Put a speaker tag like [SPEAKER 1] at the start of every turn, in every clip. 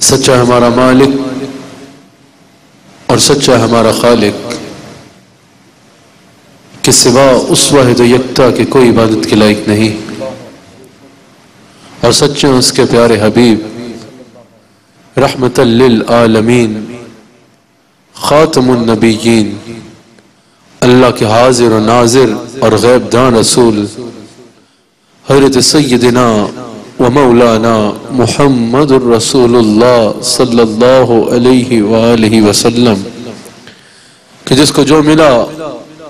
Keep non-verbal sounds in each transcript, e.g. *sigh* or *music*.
[SPEAKER 1] सच्चा हमारा मालिक और सच्चा हमारा खालिक के सिवा उस वाहिद यकता के कोई इबादत के लायक नहीं और सच्चे उसके प्यारे हबीब रहमतल्लिल आलमीन ख़ातमुन्नबीयीन अल्लाह के हाजिर और नाजिर और गैब दान रसूल हज़रत सैदना व मौलाना मोहम्मद रसूलुल्लाह सल्लल्लाहु अलैहि वसल्लम कि जिसको जो मिला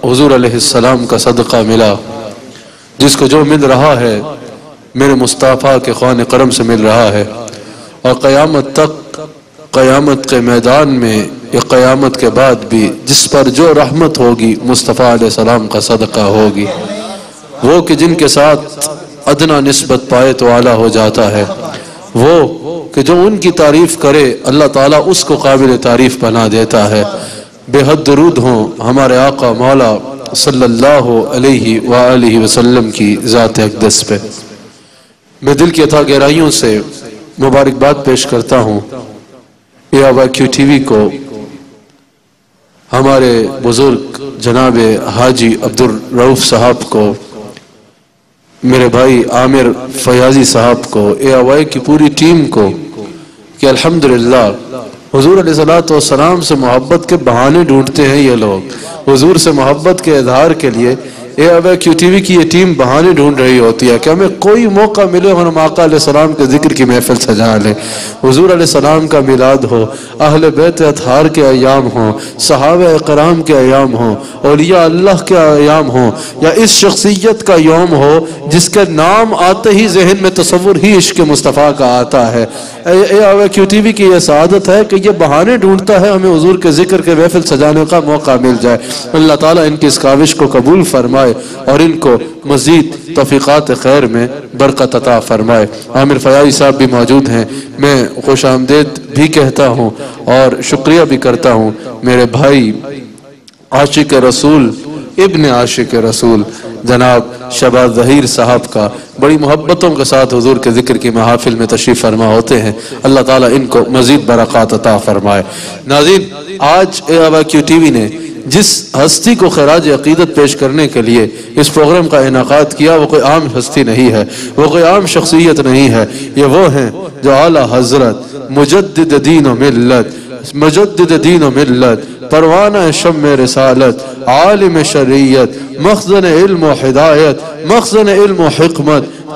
[SPEAKER 1] हुजूर अलैहिस्सलाम का सदका मिला जिसको जो मिल रहा है मेरे मुस्तफ़ा के खान करम से मिल रहा है और क़यामत तक, क़यामत के मैदान में या क़यामत के बाद भी जिस पर जो रहमत होगी, मुस्तफ़ा सलाम का सदका होगी। वो कि जिनके साथ अदना नस्बत पाए तो आला हो जाता है। वो कि जो उनकी तारीफ़ करे, अल्लाह ताला उसको काबिल तारीफ़ बना देता है। बेहद दरूद हों हमारे आका मौला सल्लल्लाहु अलैहि वसल्लम की ज़ात अकदस पे। मैं दिल की अथा गहराइयों से मुबारकबाद पेश करता हूँ। ए टी वी को हमारे बुज़ुर्ग जनाब हाजी अब्दुल रऊफ साहब को, मेरे भाई आमिर फयाजी साहब को, ए अवाई की पूरी टीम को कि अल्हम्दुलिल्लाह हुजूर सलाम से मोहब्बत के बहाने ढूंढते हैं ये लोग। हुजूर से मोहब्बत के इजहार के लिए ए अब क्यू टी वी की ये टीम बहाने ढूंढ रही होती है कि हमें कोई मौका मिले और हम आका सलाम के ज़िक्र की महफिल सजा लें? हुजूर सलाम का मिलाद हो, अहल बैत अतहार के अयाम हो, सहाब कराम के अयाम हो, औलिया अल्लाह के अयाम हो, या इस शख्सियत का योम हो जिसके नाम आते ही जहन में तस्वुर ही इश्क मुस्तफ़ा का आता है। क्यू टी वी की यह सादत है कि यह बहाने ढूंढता है, हमें हजूर के ज़िक्र के महफिल सजाने का मौका मिल जाए। अल्लाह ताला इनकी इस काविश को कबूल फरमाए और इनको मजीद तफ़ीक़ात खैर में बरकत अता फरमाए। आमिर फयाजी साहब भी मौजूद हैं। मैं खुश आमदेद भी कहता हूँ और शुक्रिया भी करता हूँ मेरे भाई आशिक रसूल, इब्न आशिक रसूल, जनाब शबाज जहीर साहब का। बड़ी मोहब्बतों के साथ हुजूर के ज़िक्र की महाफिल में तशरीफ़ फरमा होते हैं। अल्लाह ताला इनको मजीद बरक़ात अता फरमाए। नाजिन आज ए क्यू टी वी ने जिस हस्ती को खराज अकीदत पेश करने के लिए इस प्रोग्राम का इनका किया, वो कोई आम हस्ती नहीं है, वो कोई आम शख्सियत नहीं है। ये वो हैं जो आला हज़रत मुजद दीन मिलत मुजद दीन मिलत परवाना शम रसालत, आलिम शरीयत, मखजन इल्म हिदायत, मखजन इल्म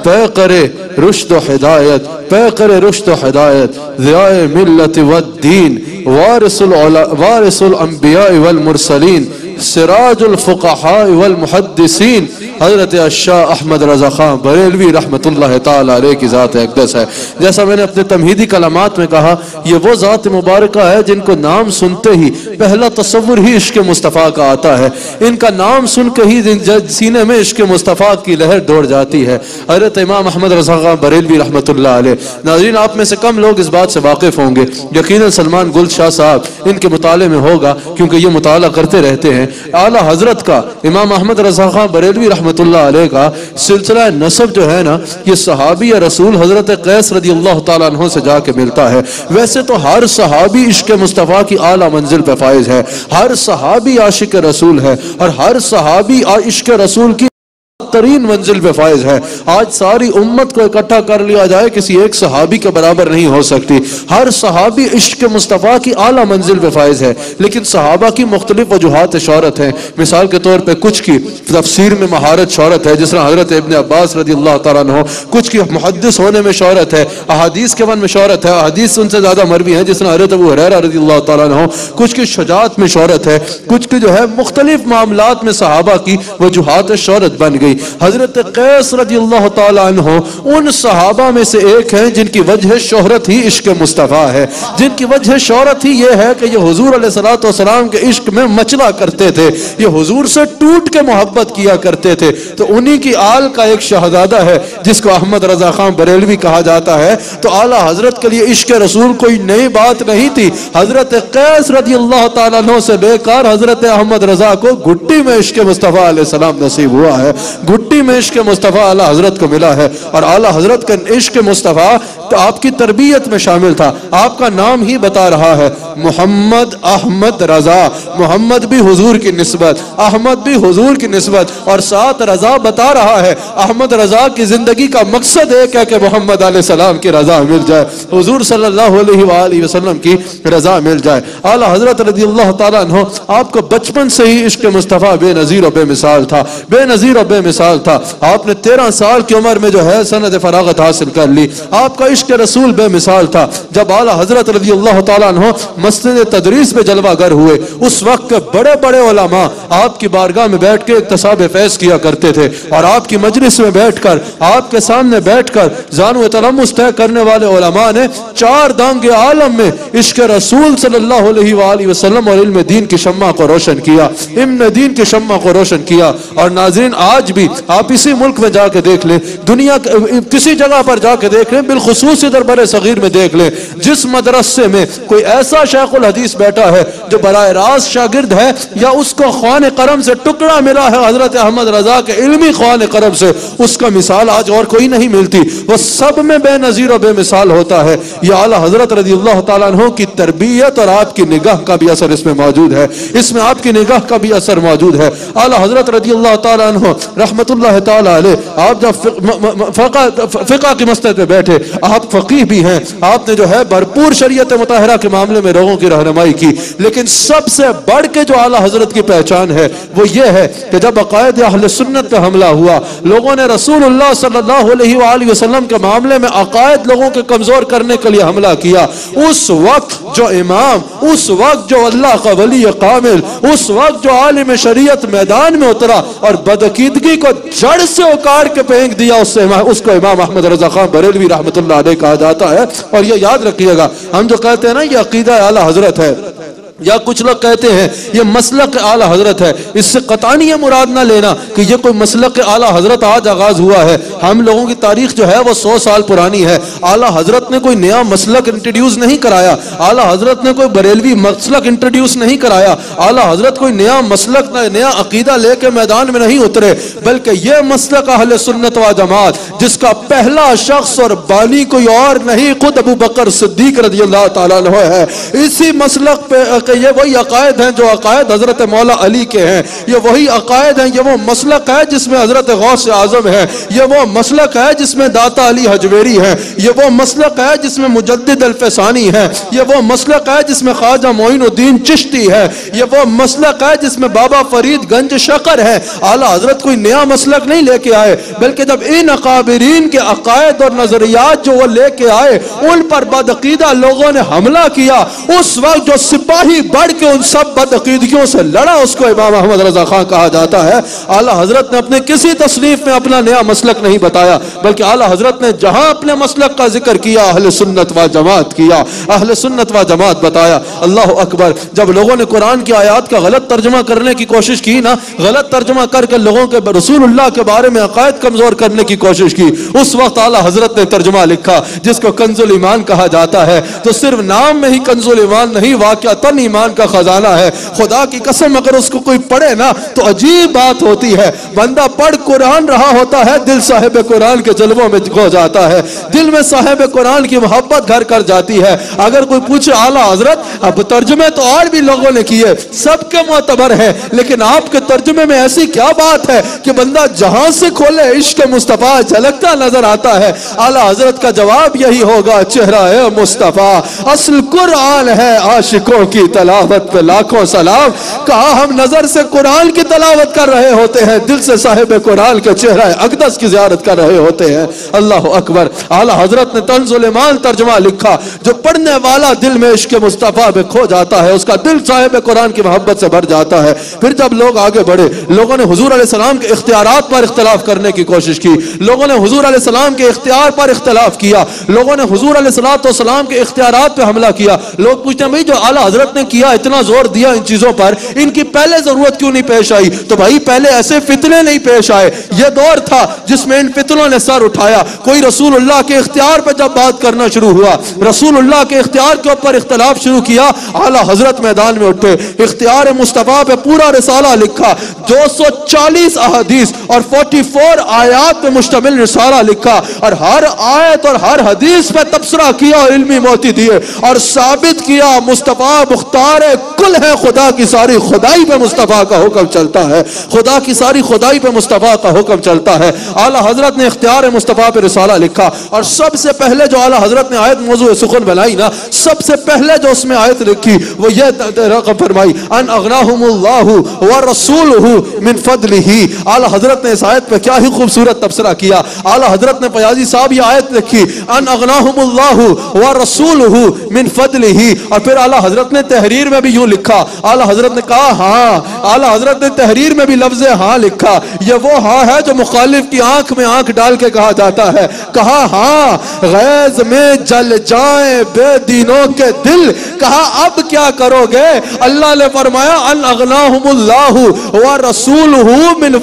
[SPEAKER 1] तय करे रुश्द हिदायत तय करे रुश्द हिदायत ज़ियाए मिल्लत व दीन वारिसुल वारिसुल अंबिया वल मुरसलीन सिराजुल फुकहा वल मुहद्दिसीन। हज़रत अशाह अहमद रजा खान बरेलवी रहमतुल्लाह ताला की ज़ात अकदस है। जैसा मैंने अपने तमहीदी कलामात में कहा, ये वो ज़ात मुबारक है जिनको नाम सुनते ही पहला तस्वुर ही इश्क मुस्तफ़ा का आता है। इनका नाम सुन के ही सीने में इश्क मुस्तफ़ा की लहर दौड़ जाती है। हज़रत इमाम अहमद रजा खान बरेलवी रहमत नाजरीन, आप में से कम लोग इस बात से वाकिफ होंगे। यकीन सलमान गुल शाह साहब इनके मुताले में होगा, क्योंकि ये मुताला करते रहते हैं। आला हज़रत का, इमाम अहमद रजा खां बरेलवी रहमत का सिलसिला नसब जो है ना, ये सहाबी या रसूल हज़रत कैस रदी अल्लाह तु से जाके मिलता है। वैसे तो हर सहाबी इश्क मुस्तफ़ा की आला मंजिल पे फायज है। हर सहाबी आशिक रसूल है और हर सहाबी इश्क रसूल की तरीन मंजिल पे फायज है। आज सारी उम्मत को इकट्ठा कर लिया जाए, किसी एक सहाबी के बराबर नहीं हो सकती। हर सहाबी इश्क मुस्तफ़ा की आला मंजिल पे फायज है। लेकिन सहाबा की मुख्तलिफ़ वजूहत शहरत है। मिसाल के तौर पर कुछ की तफसीर में महारत शहरत है, जिस तरह हज़रत इबन अब्बास रदी अल्लाह तु कुछ की मुहदस होने में शहरत है। अहादीस के वन में शहरत है। अहादीस उनसे ज़्यादा मरवी है, जिस तरह हज़रत अबू हररा रदी अल्लाह तु कुछ की शजात में शहरत है। कुछ की जो है मुख्तलिफ़ मामला में सहाबा की वजूहत शहरत बन गई। हज़रत कैस रदी अल्लाह तु उन सहाबा में से एक है जिनकी वजह शहरत ही इश्क मुस्तफ़ा है। जिनकी वजह शहरत ही यह है कि ये हजूर सलाम के इश्क में मचला करते थे, ये हजूर से टूट के मोहब्बत किया करते थे। तो उन्हीं की आल का एक शहजादा है, जिसको अहमद रजा खान बरेलवी कहा जाता है। तो आला हज़रत के लिए इश्क रसूल कोई नई बात नहीं थी। हज़रत कैस रदी अल्लाह तु से बेकार हज़रत अहमद रजा को घुट्टी में इश्क मुस्तफ़ा सलाम नसीब हुआ है। good घुट्टी में इश्क मुस्तफ़ा आला हज़रत को मिला है और आला हज़रत का इश्क मुस्तफ़ा तो आपकी तरबियत में शामिल था। आपका नाम ही बता रहा है, मोहम्मद अहमद रजा। मोहम्मद भी हुजूर की नस्बत, अहमद भी हुजूर की नस्बत और साथ रजा बता रहा है, अहमद रजा की ज़िंदगी का मकसद एक है कि मोहम्मद सलाम की रजा मिल जाए, हुजूर सल्लल्लाहु अलैहि वसल्लम की रजा मिल जाए। आला हज़रत रज़ी अल्लाह तहो आपको बचपन से ही इश्क मुस्तफ़ा बेनज़ीर बेमिसाल था। बेनज़ीर बेमिसाल था। आपने तेरह साल की उम्र में जो है सनत फरागत हासिल कर ली। आपका इश्क रसूल बेमिसाल था। जब आला हज़रत रज़ी अल्लाह तहो मस्जिद तदरीस में जलवागर हुए, उस वक्त बड़े बड़े ओलामा आपकी बारगाह में बैठ के तसाब फैज किया करते थे और आपकी मजलिस में बैठ कर आपके सामने बैठ कर जानू तलमुस तय करने वाले ओलमा ने चार दांग आलम में इश्क रसूल वसल्लम और इल्म दीन की शम्मा को रोशन किया। इम्न दीन की शम्मा को रोशन किया। और नाजरीन, आज भी आप इसी मुल्क में जाके देख लें, दुनिया किसी जगह पर जाके देख लें, बिलखसूस इधर बड़े सगीर में देख लें, जिस मदरसे में कोई ऐसा शेखुल हदीस बैठा है, जो बर रास्त शागिर्द है, या उसको खान करम से टुकड़ा मिला है, हज़रत अहमद रजा के इल्मी खान करम से, उसका मिसाल आज और कोई नहीं मिलती। वह सब में बेनजीर और बेमिसाल होता है। यह आला हज़रत रज़ी अल्लाह तु की तरबियत और आपकी निगाह का भी असर इसमें मौजूद है। इसमें आपकी निगाह का भी असर मौजूद है। आला हज़रत रज़ी अल्लाह तु रहमत आप जब फ़िका की मस्जिद पे बैठे, आप फ़कीह भी हैं। आपने जो है भरपूर शरीयत मुताहरा के मामले में लोगों की रहनुमाई की। लेकिन सबसे बढ़ के जो आला हज़रत की पहचान है, वो ये है कि जब अकायद अहल सुन्नत पे हमला हुआ, लोगों ने रसूल अलैहि वसल्लम के मामले में अकायद लोगों के कमज़ोर करने के लिए हमला किया। उस वक्त जो इमाम, उस वक्त जो अल्लाह का वली कामिल, उस वक्त जो आलिम शरीयत मैदान में उतरा और बदकीदगी को जड़ से उकाड़ के फेंक दिया उससे उसको इमाम अहमद रजा खान बरेलवी रहमत कहा जाता है। और ये याद रखिएगा, हम जो कहते हैं ना, ये अकीदा आला हज़रत है। या कुछ लोग कहते हैं, ये मसलक आला हज़रत है। इससे कतानी ये मुराद ना लेना कि ये कोई मसलक आला हज़रत आज आगाज़ हुआ है। हम लोगों की तारीख जो है वो सौ साल पुरानी है। आला हज़रत ने कोई नया मसलक इंट्रोड्यूस नहीं कराया। आला हज़रत ने कोई बरेलवी मसलक इंट्रोड्यूस नहीं कराया। आला हज़रत कोई नया मसलक, नया अकीदा लेके मैदान में नहीं उतरे, बल्कि ये मसलक अहल सुन्नत व जमात, जिसका पहला शख्स और बानी कोई और नहीं, खुद अबू बकर सिद्दीक रज़ी अल्लाह है। इसी मसलक पे कि ये वही अकायद हैं जो अकायद हज़रत मौला अली के हैं। ये वही अकायद हैं, ये वो मसलक है जिसमें हज़रत गौस आज़म है। ये वो मसलक है जिसमें दाता अली हजवेरी है। ये वो मसलक है जिसमें मुजद अल्फसानी है। ये वो मसलक है जिसमें ख्वाजा मोइनुद्दीन चिश्ती है। ये वो मसलक है जिसमें बाबा फरीद गंज शकर है। आला हज़रत कोई नया मसलक नहीं लेके आए, बल्कि जब इन अकाबरीन के अकायद और नजरियात जो वो लेके आए, उन पर बदकीदा लोगों ने हमला किया। उस वक्त जो सिपाही ही बढ़ के उन सब बदअकीदगियों से लड़ा, उसको इमाम अहमद रजा खान कहा जाता है, आला हज़रत ने अपने किसी तसनीफ में अपना नया मसलक नहीं बताया, बल्कि आला हज़रत ने जहाँ अपने मसलक का ज़िक्र किया, अहल सुन्नत व जमात किया, अहल सुन्नत व जमात बताया। अल्लाह अकबर, जब लोगों ने कुरान की आयात का गलत तर्जमा करने की कोशिश की ना, गलत तर्जमा करके लोगों के रसूलुल्लाह के बारे में अकायद कमज़ोर करने की कोशिश की, उस वक्त आला हज़रत ने तर्जमा लिखा, जिसको कंजुल ईमान कहा जाता है। तो सिर्फ़ नाम में ही कंजुल ईमान नहीं वाक्य ईमान का खजाना है। खुदा की कसम अगर उसको कोई पढ़े ना तो अजीब बात होती है। बंदा पढ़ कुरान रहा होता है, दिल साहेब कुरान के जलवों में खो जाता है। दिल में साहेब कुरान की मोहब्बत घर कर जाती है। अगर कोई पूछे, आला हज़रत, अब तर्जुमे तो और भी लोगों ने किए सबके मोतबर है, लेकिन आपके तर्जुमे में ऐसी क्या बात है कि बंदा जहाँ से खोले, इश्क मुस्तफ़ा झलकता नज़र आता है। आला हज़रत का जवाब यही होगा, चेहरा है मुस्तफ़ा, असल कुरान है आशिकों की तलावत पे लाखों सलाम। कहा, हम नज़र से कुरान की तलावत कर रहे होते हैं, दिल से साहिब कुरान के चेहरा अकदस की जियारत कर रहे होते हैं। अल्लाह अकबर। आला हज़रत ने तंजुलमान तर्जमा लिखा, जो पढ़ने वाला दिल में इश्क मुस्तफ़ा में खो जाता है, उसका दिल साहिब कुरान की मोहब्बत से भर जाता है। फिर जब लोग आगे बढ़े, लोगों ने हजूर सलाम के इख्तियार पर इख्तलाफ करने की कोशिश की। लोगों ने हजूर सलाम के इख्तियार पर इख्तलाफ किया। लोगों ने हजूर सलाम के इख्तियार पर हमला किया। लोग पूछते हैं, भाई, जो आला हज़रत ने किया, इतना ज़ोर दिया इन चीज़ों पर, इनकी पहले ज़रूरत क्यों नहीं पेश आई? तो भाई, पहले ऐसे फितने नहीं पेश आए। यह दौर था जिसमें इन फितनों ने सर उठाया। कोई रसूल के इख्तियार पर जब बात करना शुरू हुआ रसूल के इख्तियार के ऊपर इख्तलाफ शुरू किया, आला हज़रत मैदान में उठे, इख्तियार मुस्तफ़ा पे पूरा रिसाला लिखा 240 अहदीस और 44 आयात पे मुश्तमिल रिसाला लिखा, और हर आयत और हर हदीस पे तबसरा किया और इल्मी मोती दिए, और साबित किया मुस्तफ़ा मुख्तार कुल है खुदा की सारी, खुदाई पे मुस्तफ़ा का हुक्म चलता है। खुदा की सारी खुदाई पे मुस्तफ़ा का हुक्म चलता है। आला हज़रत ने इख्तियार मुस्तफ़ा पे रिसाला लिखा, और सबसे पहले जो आला हज़रत ने आयत मौजू सुखन बनाई ना, सबसे पहले जो उसमें आयत लिखी, वो ये रकम फरमाई, अन अगनाहुमुल्लाहु व रसूलहु मिन फदलिही। आला हज़रत ने इस आयत पे क्या ही खूबसूरत तबसरा किया। आला हज़रत ने पयाजी साहब ये आयत लिखी, अन अगनाहुमुल्लाहु व रसूलहु मिन फदलिही। और फिर आला हज़रत ने तहरीर में भी यूँ लिखा। आला हज़रत ने कहा हाँ। आला हज़रत ने तहरीर में भी लफ्ज हाँ लिखा। ये वो हाँ है जो मुखालिफ की आँख में आँख डाल के कहा जाता है। कहा हाँ गैज में जल जाए बेदीनों के दिल कहा, अब क्या करोगे? अल्लाह ने फरमाया रसूल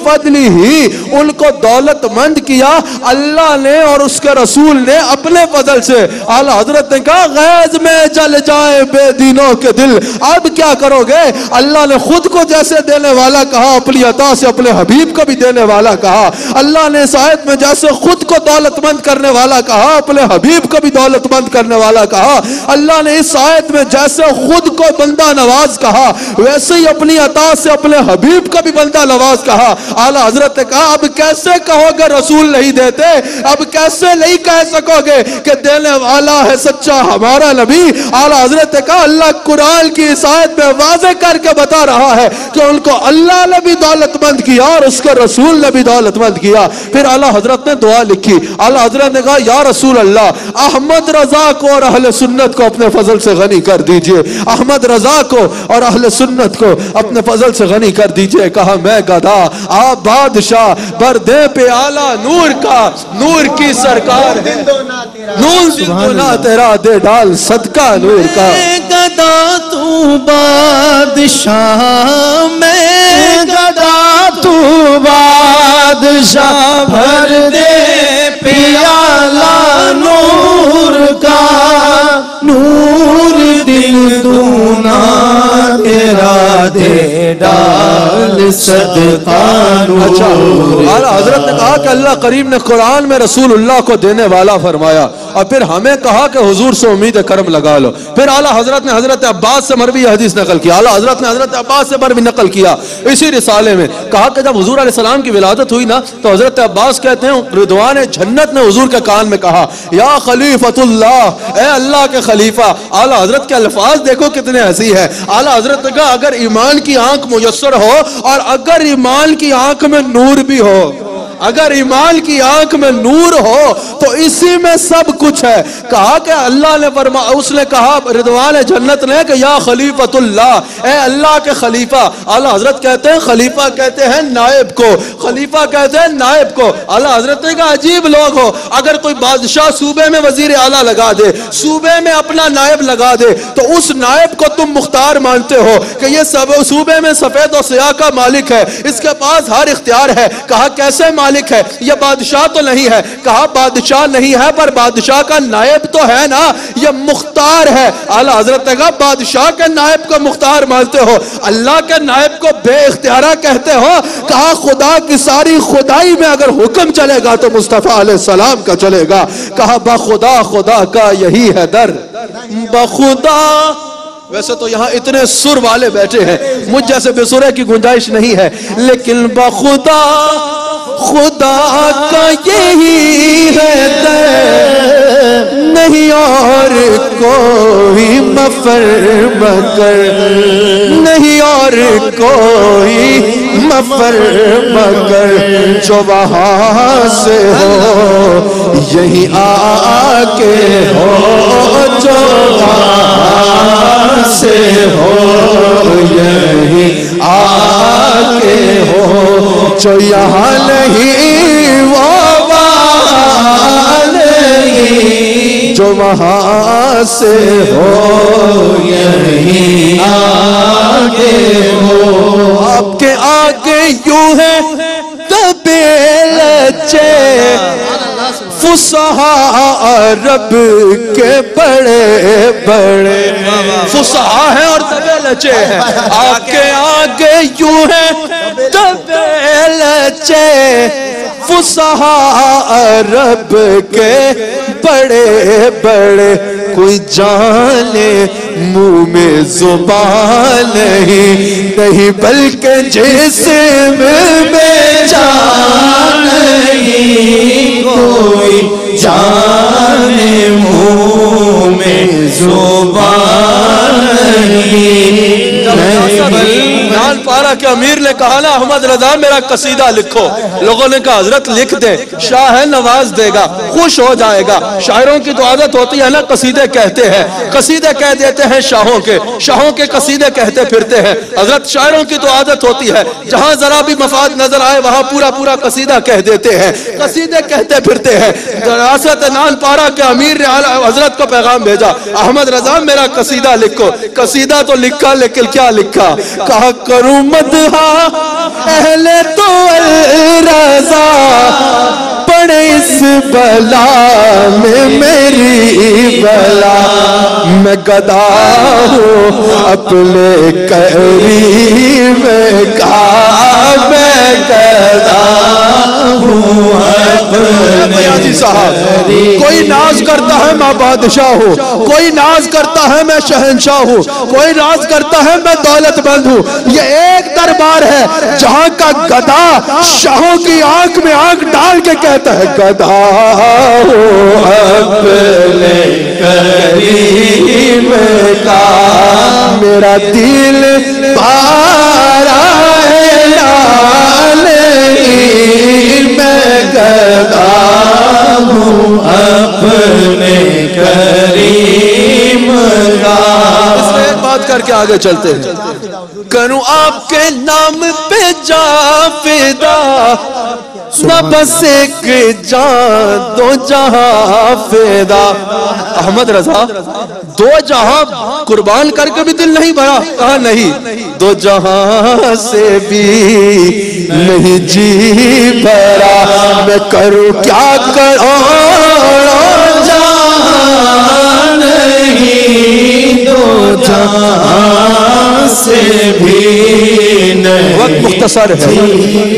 [SPEAKER 1] फदली ही उनको दौलतमंद किया, अल्लाह ने और उसके रसूल ने अपने फजल से। आला हज़रत ने कहा, गैज, में जल जाए बेदीनों के दिल। अब क्या करोगे? अल्लाह ने खुद को जैसे देने वाला कहा, अपनी अता से अपने हबीब को भी देने वाला कहा। अल्लाह ने शायद में जैसे खुद को दौलतमंद करने वाला कहा, अपने हबीब को भी दौलतमंद करने वाला कहा। अल्लाह ने इस आयत में जैसे खुद को बंदा नवाज़ कहा, वैसे ही अपनी अता से अपने हबीब को भी बंदा नवाज़ कहा। आला हज़रत ने कहा, अब कैसे कहोगे रसूल नहीं देते? अब कैसे नहीं कह सकोगे कि देने वाला है सच्चा हमारा नबी? आला हज़रत ने कहा, अल्लाह कुरान की इस आयत में वाजे करके बता रहा है कि उनको अल्लाह ने भी दौलतमंद किया और उसके रसूल ने भी दौलतमंद किया। फिर आला हज़रत ने दुआ लिखी। आला हज़रत ने कहा, या रसूल अल्लाह अहमद रजा को और अहले सुन्नत को अपने फजल से गनी कर। दीजिए। अहमद रजा को और अहले सुन्नत को अपने फजल से गनी कर दीजिए। कहा मैं गदा आप बादशाह बर दे पे आला नूर का नूर की सरकार नूर ना तेरा दे डाल सदका नूर का।
[SPEAKER 2] गदा तू बादशाह मैं गदा तू बादशाह भर दे पियाला डाल
[SPEAKER 1] अच्छा हज़रत ने कहा कि अल्लाह करीम ने कुरान में रसूलुल्लाह को देने वाला फरमाया और फिर हमें कहा कि हुजूर से उम्मीद करम लगा लो। फिर आला हज़रत ने हज़रत अब्बास से मरवी हदीस नकल किया आला हज़रत ने हज़रत अब्बास से मरवी नकल किया। इसी रिसाले में कहा कि जब हुजूर सलाम की विलादत हुई ना तो हज़रत अब्बास कहते हैं, रिदवान जन्नत ने हुजूर के कान में कहा, या खलीफतुल्लाह, ए अल्लाह के खलीफा, आला हज़रत के अल्फाज देखो कितने हँसी है। आला हज़रत का अगर ईमान की आँख मुयसर हो और अगर ईमान की आँख में नूर भी हो अगर ईमान की आँख में नूर हो तो इसी में सब कुछ है। कहा कि अल्लाह ने फरमा उसने कहा, रिदवान जन्नत ने कि, या खलीफतुल्लाह, ए अल्लाह के खलीफा। आला हज़रत कहते हैं, खलीफा कहते हैं नायब को, खलीफा कहते हैं नायब को। आला हज़रत ने कहा, अजीब लोग हो, अगर कोई बादशाह सूबे में वज़ीर आला लगा दे, सूबे में अपना नायब लगा दे तो उस नायब को तुम मुख्तार मानते हो कि ये सब, सूबे में सफ़ेद और सयाह का मालिक है, इसके पास हर इख्तियार है। कहा, कैसे मालिक मालिक है, यह बादशाह तो नहीं है। कहा, बादशाह नहीं है, पर बादशाह का नायब तो है ना? यह मुख्तार है। आला हज़रत ने कहा, बादशाह के नायब को मुख्तार मानते हो। अल्लाह के नायब को बेख्तियारा कहते हो। कहा, खुदा की सारी खुदाई में अगर हुक्म चलेगा तो मुस्तफ़ा सलाम का चलेगा। कहा बखुदा खुदा का यही है दर। बखुदा वैसे तो यहाँ इतने सुर वाले बैठे हैं। मुझ जैसे बेसुरे की गुंजाइश नहीं है। लेकिन बखुदा, खुदा का यही है नहीं और कोई मफर मगर। नहीं और कोई मफर मगर। जो वहाँ से हो, यही आके हो, जो वहाँ से हो यही आके हो। जो यहाँ नहीं, वो नहीं। जो वहाँ से हो यही आगे हो। आपके आगे यूँ है तबेलचे फुसहा अरब के बड़े बड़े फुसहा है और तबेलचे हैं। आपके आगे यूँ है तबेलचे फुसहा अरब के बड़े बड़े, कोई जाने मुँह में ज़ुबान नहीं नहीं बल्कि जिसम में जान। नहीं कोई जाने मुँह में ज़ुबान नहीं। नान पारा के अमीर ने कहा, ना, अहमद रजा, मेरा कसीदा लिखो। लोगों ने कहा, हज़रत, लिख दे, शाह है, नवाज़ देगा, खुश हो जाएगा। शायरों की तो आदत होती है ना, कसीदे कहते हैं। कसीदे कह देते हैं शाहों के शाहों के कसीदे कहते फिरते हैं। हज़रत, शायरों की तो आदत होती है, जहाँ जरा भी मफाद नज़र आए, वहाँ पूरा पूरा कसीदा कह देते हैं। कसीदे कहते फिरते हैं। दरासत नान पारा के अमीर ने हज़रत को पैगाम भेजा, अहमद रजा, मेरा कसीदा लिखो। कसीदा तो लिखा, लेकिन क्या लिखा? कहा करूँ मदहा अहले तो रजा। पड़े इस बला में मेरी बला। मैं गदा हूँ अपने करीब का। मैं गदा हूँ साहब कोई नाज करता है मैं बादशाह हूँ कोई नाज करता है मैं शहनशाह हूँ कोई नाज करता है मैं दौलतमंद हूँ। ये एक दरबार है जहाँ का गदा शाहों की आँख में आँख डाल के कहता गदा हो अपने करीम का मेरा दिल पारा है लाल मैं गदा हूँ अपने करीम का बात करके आगे चलते हैं। करूँ आपके नाम पे जा फिदा न बस एक जान दो जहाँ फिदा। अहमद रजा, दो जहाँ कुर्बान करके भी दिल नहीं भरा, कहा नहीं। दो जहाँ से भी नहीं जी भरा। मैं करूँ क्या करो? जहाँ नहीं दो जहाँ से भी वक्त मुख्तसर है।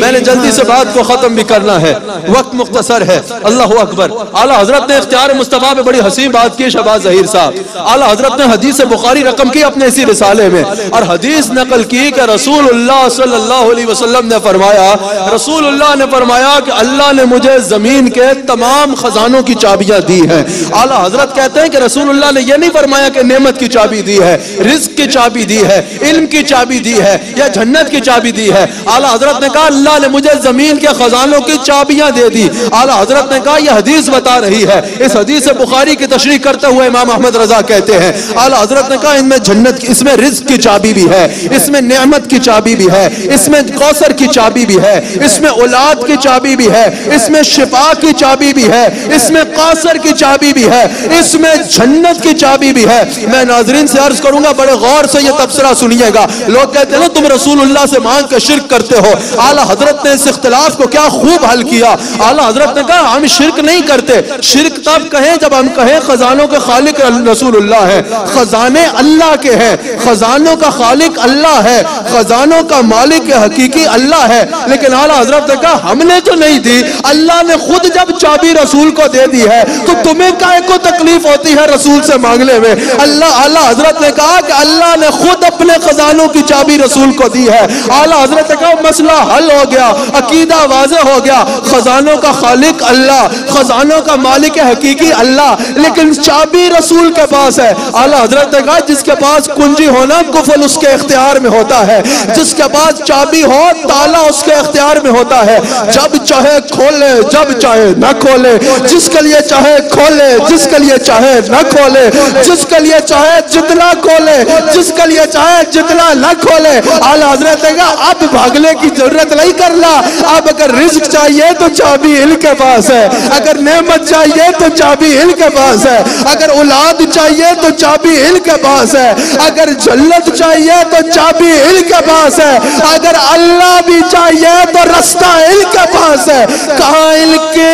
[SPEAKER 1] मैंने जल्दी से बात को खत्म भी करना है। वक्त मुख्तसर है। अल्लाह अकबर। आला हज़रत ने इख्तियार मुस्तफ़ा में बड़ी हसी बात की शहबाज जहीर साहब। आला हज़रत ने हदीस बुखारी रकम की अपने इसी रिसाले में। और हदीस नकल की कि रसूल सल्लल्लाहु अलैहि वसल्लम ने फरमाया रसूल ने फरमाया कि अल्लाह ने मुझे ज़मीन के तमाम खजानों की चाबियाँ दी हैं। आला हज़रत कहते हैं कि रसूल ने यह नहीं फरमाया कि नेमत की चाबी दी है रिस्क की चाबी दी है, इल्म की चाबी दी है, या जन्नत की चाबी दी है। आला हज़रत ने कहा, अल्लाह ने मुझे ज़मीन के खजानों की चाबियाँ दे दी। आला हज़रत ने कहा, यह हदीस बता रही है। इस हदीस से बुखारी की तशरी करते हुए इमाम अहमद रजा कहते हैं। आला हज़रत ने कहा, इनमें जन्नत इसमें रिस्क की चाबी भी है, इसमें नेमत जन्नत की चाबी भी है, इसमें कौसर की चाबी भी है, इसमें औलाद की चाबी भी है, इसमें शिफा की चाबी भी है, इसमें कौसर की चाबी भी है, इसमें जन्नत की चाबी भी है। मैं नाजरीन से अर्ज़ करूँगा, बड़े गौर से यह तबसरा सुनिएगा। लोग कहते हैं ना, तुम रसूलुल्लाह से मांग कर शिरक करते हो। आला हज़रत ने इस इख्तलाफ को क्या खूब हल किया। आला हज़रत ने कहा, हम शिरक नहीं करते। शिरक तब कहें जब हम कहें, खजानों के खालिक रसूलुल्लाह है, खजाने अल्लाह के हैं, खजानों का खालिक अल्लाह है खजानों का मालिक हकीकी अल्लाह है। लेकिन आला हज़रत ने कहा, हमने तो नहीं दी। अल्लाह ने खुद जब चाबी रसूल को दे दी है तो तुम्हें काय को तकलीफ़ होती है रसूल से मांगने में? अल्लाह, आला हज़रत ने कहा कि अल्लाह ने खुद अपने खजानों की चाबी रसूल को दी है। आला हज़रत ने कहा, मसला हल हो गया, अकीदा वाजे हो गया। खजानों का खालिक अल्लाह, खजानों का मालिक हकीकी अल्लाह। लेकिन चाबी रसूल के पास है। आला हज़रत ने कहा, जिसके पास कुंजी होना, कुफल उसके इख्तियार में होता है। जिसके पास चाबी हो, ताला उसके इख्तियार में होता है। जब चाहे खोले, जब चाहे न खोले। जिसके लिए चाहे खोले, जिसके लिए चाहे न खोले। जिसके लिए चाहे जितना खोले, जिसके लिए चाहे जितना न खोले। आला हज़रत अब भागने की ज़रूरत नहीं करना। अब अगर रिस्क चाहिए तो चाबी इनके पास है। अगर नेमत चाहिए तो चाबी इनके पास है। अगर औलाद चाहिए तो चाबी इनके पास है। अगर जन्नत चाहिए तो चाबी इनके पास है। अगर अल्लाह भी चाहिए तो रास्ता इनके पास है। कहा इनके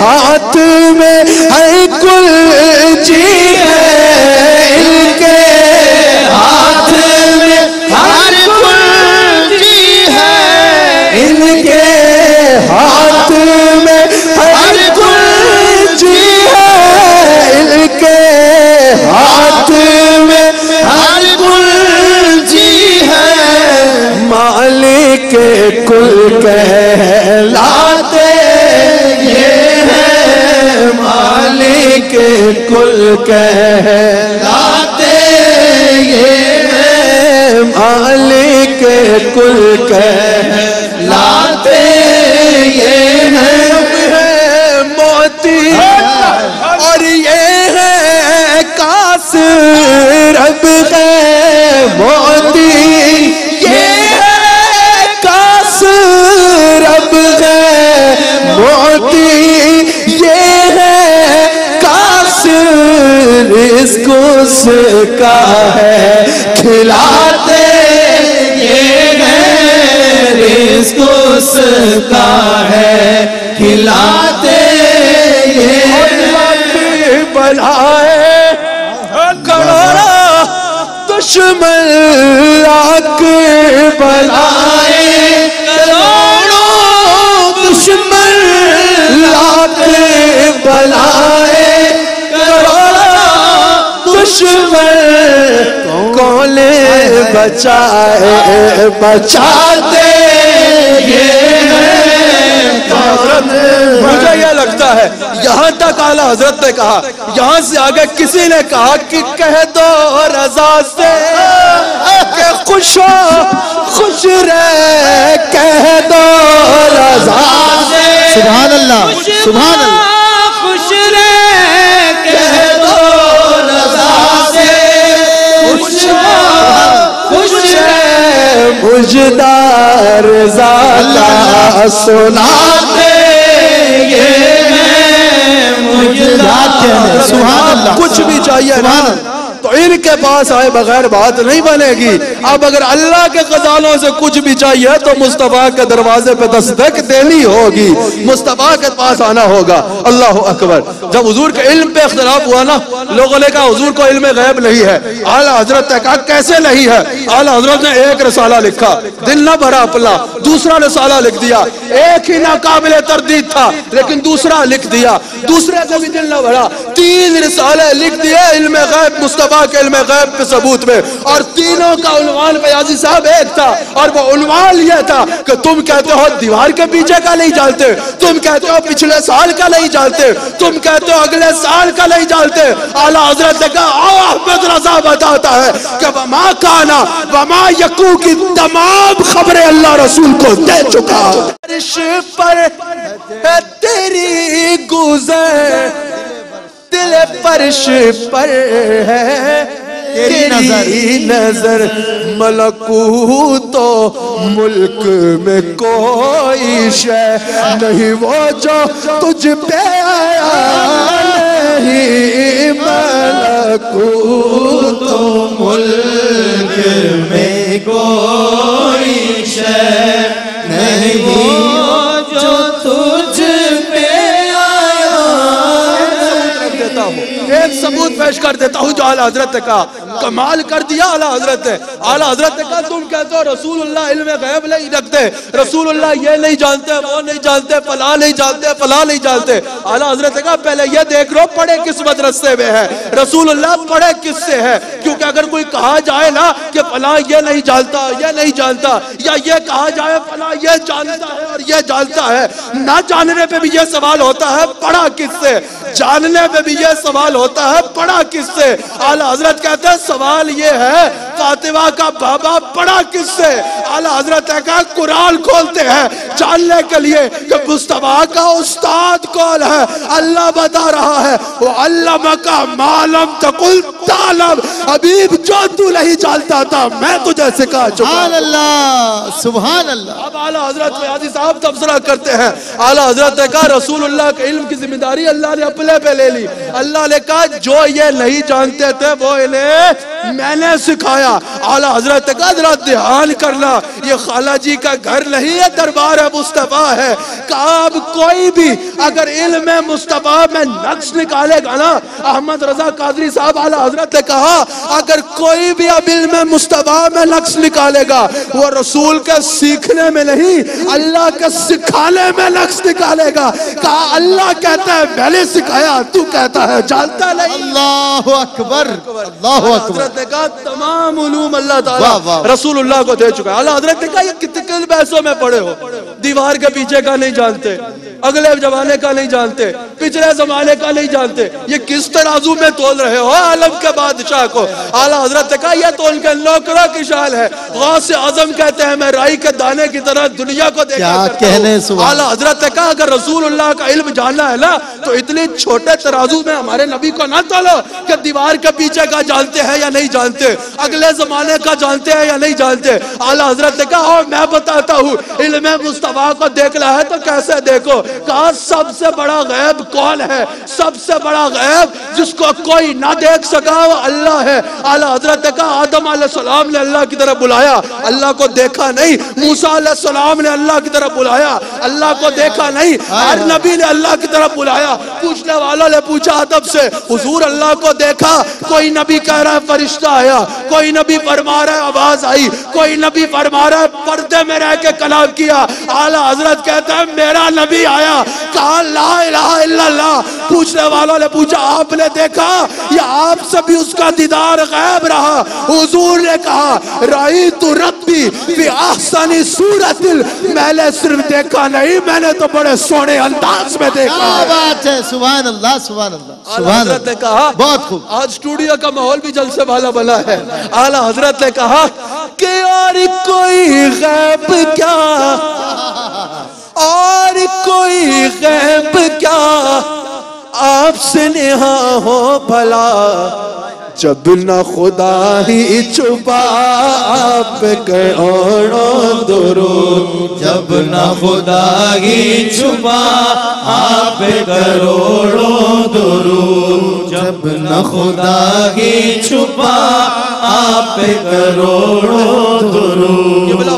[SPEAKER 1] हाथ में है कुल जी है। मालिक कुल कहलाते ये है मालिक कुल कहलाते ये है मालिक कुल कहलाते ये है मोती और ये है कास रब है मोती। इसको उसका है? खिलाते ये है इसको उसका है? खिलाते ये बनाए करोड़ा दुश्मन लाख बनाए। कौले बचाए बचाते मुझे यह लगता है यहाँ तक आला हज़रत ने कहा यहाँ से आगे किसी ने कहा कि कह दो रजा से कि खुश हो खुश रह कह दो रजा से।
[SPEAKER 2] सुभान अल्लाह सुभान अल्लाह।
[SPEAKER 1] रह मुझदार जाता सुनाते ये
[SPEAKER 2] मुझदा
[SPEAKER 1] कुछ भी चाहिए ना। तो इनके पास आए बगैर बात नहीं बनेगी। अब अगर अल्लाह के खजानों से कुछ भी चाहिए तो मुस्तफ़ा के दरवाजे पे दस्तक देनी होगी। मुस्तफ़ा के पास आना होगा। अल्लाह अकबर। जब हुजूर के इल्म पे इख्तलाफ हुआ ना, लोगों ने कहा, हुजूर को इल्म गैब नहीं है। आला हज़रत ने कहा, कैसे नहीं है? आला हज़रत ने एक रसाला लिखा। दिल ना भरा अपना। दूसरा रसाला लिख दिया। एक ही नाकाबिल तरदीद था, लेकिन दूसरा लिख दिया। दूसरे से भी दिल न भरा। तीन रसाले लिख दिए, इल्म गैब मुस्तफ़ा के इल्म गैब के सबूत में। और तीनों का उन्वान बयाजी साहब एक था, और वो उन्वान ये था कि तुम कहते हो दीवार के पीछे का नहीं जानते, तुम कहते हो पिछले साल का नहीं जानते, तुम कहते हो अगले साल का नहीं जानते। आला हज़रत ने कहा अहमद रजा बताता है कि वमा काना, वमा यकू की तमाम खबरें अल्लाह रसूल को दे चुका। पर तेरी गुजर दिल फर्श पर है।
[SPEAKER 2] तेरी नज़र।
[SPEAKER 1] नज़र मलकू तो मुल्क में कोई शय नहीं। वो जो तुझ पे आया नहीं मलकू तो मुल्क में
[SPEAKER 2] कोई
[SPEAKER 1] एक सबूत पेश कर देता हूँ जो आला हज़रत ने कहा कमाल कर दिया आला हज़रत। ने आला हज़रत ने कहा तुम कहते हो रसूलुल्लाह इल्म गैब नहीं रखते। रसूलुल्लाह ये नहीं जानते, वो नहीं जानते, फला नहीं जानते, फला नहीं जानते। आला हज़रत ने कहा पहले ये देख लो, पढ़े किस मदरसे में है। रसूलुल्लाह पढ़े किससे है? क्योंकि अगर कोई कहा जाए ना कि फला ये नहीं जानता, ये नहीं जानता, या ये कहा जाए फला ये जानता है और ये जानता है, ना जानने पे भी ये सवाल होता है, पढ़ा किससे? जानने पे भी ये सवाल होता है, पढ़ा किससे? आला हज़रत कहते हैं सवाल ये है फातिमा का बाबा पढ़ा किससे? आला हज़रत ने कहा कुरान खोलते हैं जानने के लिए कि मुस्तफ़ा का उस्ताद कौन है? अल्लाह बता रहा है वो अल्लाह का मालम तकुल तालम हबीब जो तू नहीं जानता था मैं तुझे सिखा चुका
[SPEAKER 2] अल्लाह सुभान अल्लाह
[SPEAKER 1] अब आला हज़रत फयाजी साहब तबसरा करते हैं। आला हज़रत ने कहा रसूलुल्लाह के इल्म की ज़िम्मेदारी अल्लाह ने अपने पे ले ली। अल्लाह ने कहा जो ये नहीं जानते थे वो इन्हें मैंने सिखाया। आला हज़रत कहा जरा ध्यान करना। ये खाला जी का घर नहीं है, दरबार है, मुस्तफ़ा है। कहा अब कोई भी अगर इल्म मुस्तफ़ा में नक्श निकालेगा ना, अहमद रजा कादरी साहब आला हज़रत ने कहा, अगर कोई भी अब इल्म मुस्तफ़ा में नक्श निकालेगा, वो रसूल के सीखने में नहीं, अल्लाह के सिखाने में नक्श निकालेगा। कहा, अल्लाह कहता है, मैंने सिखाया, तू कहता है, जानता नहीं।
[SPEAKER 2] अल्लाह अकबर अल्लाह अकबर
[SPEAKER 1] हज़रत ने कहा तमाम उलूम अल्लाह ताला। रसूलुल्लाह को दे चुका है अल्लाह हज़रत ने कहा ये कितने बहसों में पड़े हो दीवार के पीछे का नहीं जानते अगले जमाने का नहीं जानते पिछले जमाने का नहीं जानते। ये किस तराजू में तोल रहे हो आलम के बादशाह को? आला हज़रत कहा यह तोल के नौकरों की शान है। गौस आज़म कहते हैं मैं राई के दाने की तरह दुनिया को देखा
[SPEAKER 2] कहने
[SPEAKER 1] आला हज़रत कहा अगर रसूलुल्लाह का इल्म जानना है ना तो इतने छोटे तराजू में हमारे नबी को ना तोलो कि दीवार के पीछे का जानते हैं या नहीं जानते अगले जमाने का जानते हैं या नहीं जानते। आला हज़रत ने कहा और मैं बताता हूँ इल्म मुस्तफ़ा को देखना है तो कैसे देखो? कहा सबसे बड़ा गैब कौन है? सबसे बड़ा गैब जिसको कोई ना देख सका वो अल्लाह है। आला हज़रत कहा आदम सलाम ने अल्लाह की तरफ़ बुलाया। अल्लाह को देखा नहीं। मूसा सलाम ने अल्लाह की तरफ़ बुलाया। अल्लाह को देखा नहीं। हर नबी ने अल्लाह की तरफ़ बुलाया। पूछने वालों ने पूछा अदब से हुजूर अल्लाह को देखा? कोई नबी कह रहा है फरिश्ता आया। कोई नबी फरमा रहा है आवाज़ आई। कोई नबी फरमा रहा है पर्दे में रह के कलाम किया। आला हज़रत कहता है मेरा नबी आया। कहा ला इल्लल्लाह। पूछने वालों ने पूछा आपने देखा या आपसे भी उसका दीदार गैब रहा? हुजूर ने कहा राई तू रब्बी आसानी सूरत मैंने सिर्फ़ देखा नहीं मैंने तो बड़े सोने अंदाज में देखा
[SPEAKER 2] क्या बात है सुभान अल्लाह सुभान अल्लाह
[SPEAKER 1] ने कहा
[SPEAKER 2] बहुत खूब।
[SPEAKER 1] आज स्टूडियो का माहौल भी जलसे वाला बना है। आला हज़रत ने कहा कि और कोई गैब क्या? *laughs* और कोई गैब क्या? आपसे नेहा हो भला। जब न खुदा ही छुपा, आप करोड़ों दुरू
[SPEAKER 2] जब न खुदा ही छुपा, आप करोड़ों दुरू जब न खुदा ही छुपा, आप करोड़ों दुरू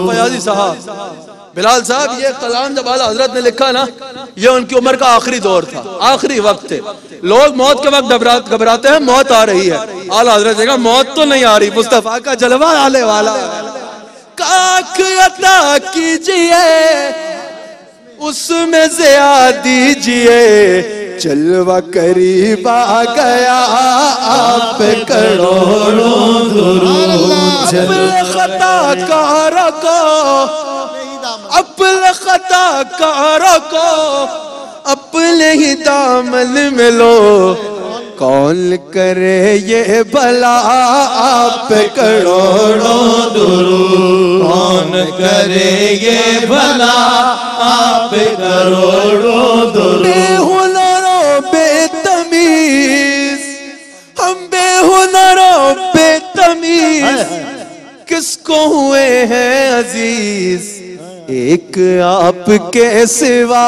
[SPEAKER 1] फयाजी साहब। बिलाल साहब ये कलाम जब आला हज़रत ने लिखा ना ये उनकी उम्र का आखिरी दौर था आखिरी वक्त थे लोग मौत के वक्त घबराते हैं मौत आ रही है। आला हज़रत ने मौत तो नहीं आ रही मुस्तफ़ा का जलवा आने वाला। अता कीजिए उसमें आ दीजिए जलवा करीब आ गया आप करोड़ों खता कारों को अपने खता कारों को अपने ही दामन में लो। कौन करे ये भला? आप करोड़ों दुरू।
[SPEAKER 2] कौन करे ये भला? आप करोड़ों दुरू।
[SPEAKER 1] बेहुनरों बेतमीज। हम बेहुनरों बेतमीज। किसको हुए हैं अज़ीज़? एक आपके सिवा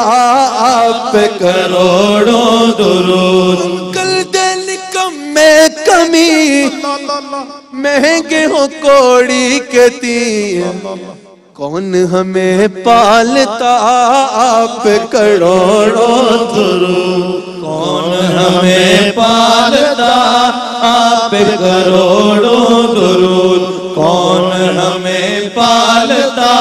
[SPEAKER 1] आप
[SPEAKER 2] करोड़ों दुरूद।
[SPEAKER 1] कल दिन कम में कमी, महँगे हो कोड़ी के तीन कौन हमें पालता आप करोड़ों दुरूद?
[SPEAKER 2] कौन हमें पालता आप करोड़ों दुरूद? कौन हमें पालता